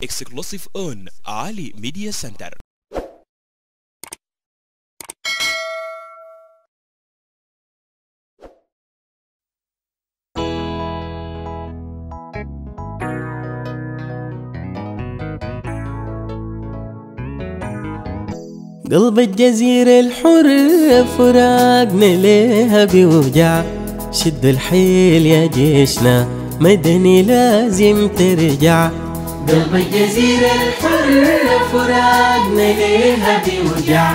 exclusive on Ali Media Center. قلب الجزيرة الحر فراقنا ليها بيوجع شد الحيل يا جيشنا مدني لازم ترجع قلب الجزيرة الحر فراقنا ليها بيوجع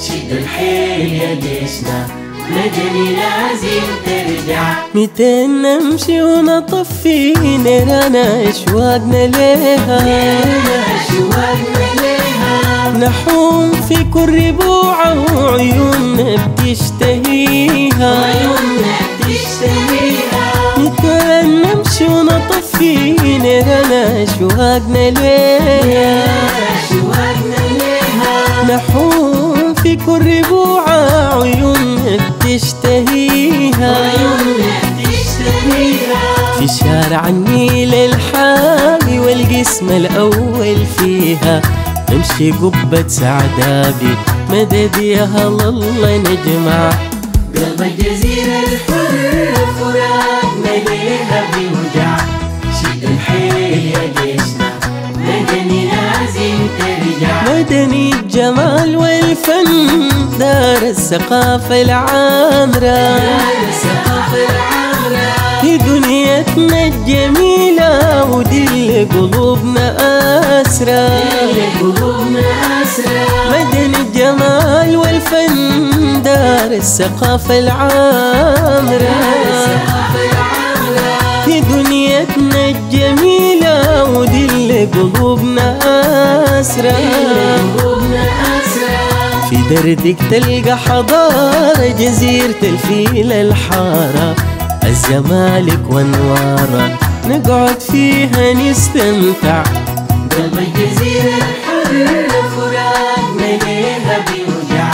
شد الحيل يا جيشنا مدني لازم ترجع. ميتين نمشي ونطفي نيرانا اشواقنا ليها اشواقنا ليها نحوم في كل ربوعة وعيوننا بتشتهيها. عيوننا بتشتهيها نيرانا اشواقنا ليها اشواقنا ليها نحوم في كل ربوعة عيوننا بتشتهيها عيوننا بتشتهيها في شارع النيل الحامي والقسم الأول فيها. نمشي قبة سعدابي مدد يا هلا الله نجمع. قلب الجزيرة الحر فراقنا ليها دار الثقافة العامرة. في دنيتنا الجميلة ودي اللي قلوبنا أسرى مدن الجمال والفن دار الثقافة العامرة. في دنيتنا الجميلة ودي اللي قلوبنا أسرى في دردك تلقى حضارة جزيرة الفيل الحارة. الزمالك وانوارة نقعد فيها نستمتع. قلب الجزيرة الحر فراقنا ليها بيوجع.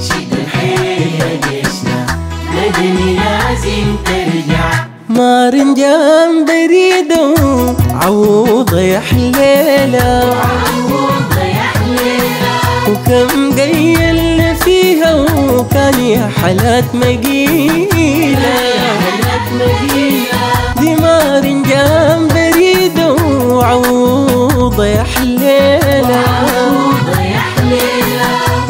شد الحيل يا جيشنا مدني لازم ترجع. مارنجان بريدة عوضة يا حالات مقيلة. مقيلة دي مارنجان بريدة وعوضة يا حليلة. يا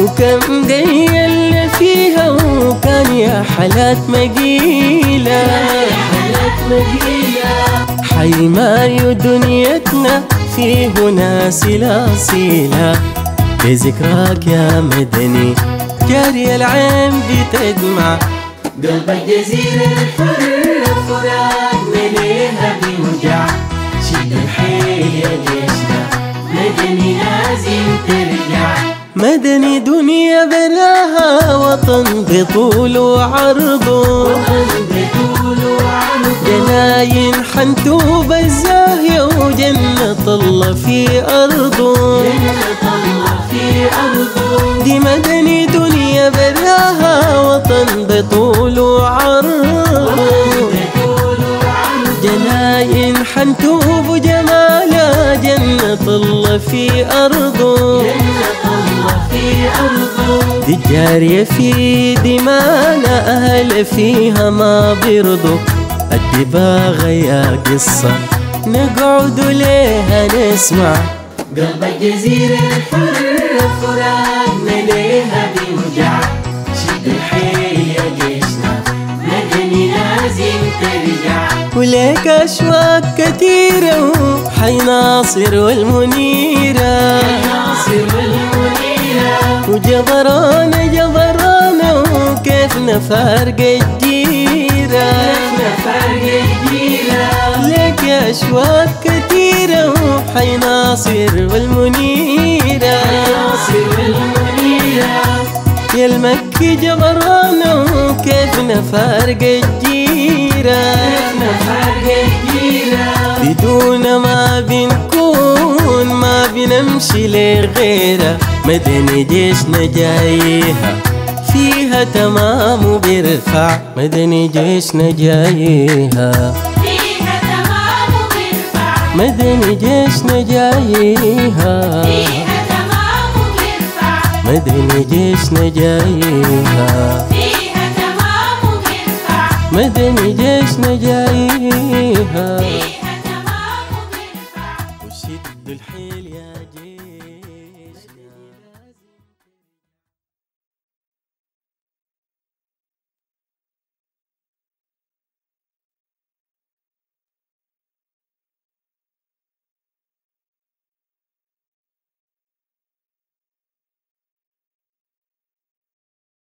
وكم قيلنا فيها وكان يا حالات مقيلة. حالات مقيلة حي دنيتنا فيه ناس الأصيلة بذكراك يا مدني جاري العين بتدمع قلب الجزيرة الحر فراقنا ليها بيوجع شد الحيل يا جيشنا مدني لازم ترجع. مدني دنيا براها وطن بطول وعرضه وطن بطول وعرضه جناين حنتوب الزاهية وجنة الله في أرضه جنة دي مدني دنيا براها وطن بطول وعرضه جناين حنتوب وجمالها جنة الله في أرضه دي جارية في دمانا أهل فيها ما بيرضوا. الدباغة يا قصة نقعد ليها نسمع. قلب الجزيرة الحر فراقنا ليها بيوجع شد الحيل يا جيشنا مدني لازم ترجع. وليك أشواق كتيرة حي ناصر والمنيرة ناصر والمنيرة وجبرانة جبرانة وكيف نفارق الجيرة. كيف نفارق الجيرة. ليك أشواق كتيرة حي ناصر والمنيرة. ناصر والمنيرة. يا المكي جبرانة وكيف نفارق الجيرة؟ كيف نفارق الجيرة؟ بدون ما بنكون ما بنمشي لغيرها مدني جيشنا جايها فيها تمام وبيرفع. مدني جيشنا جايها. مدني جيشنا جايها مدني جيشنا جايها فيها تمام جيشنا جايها وشد الحيل يا جيش.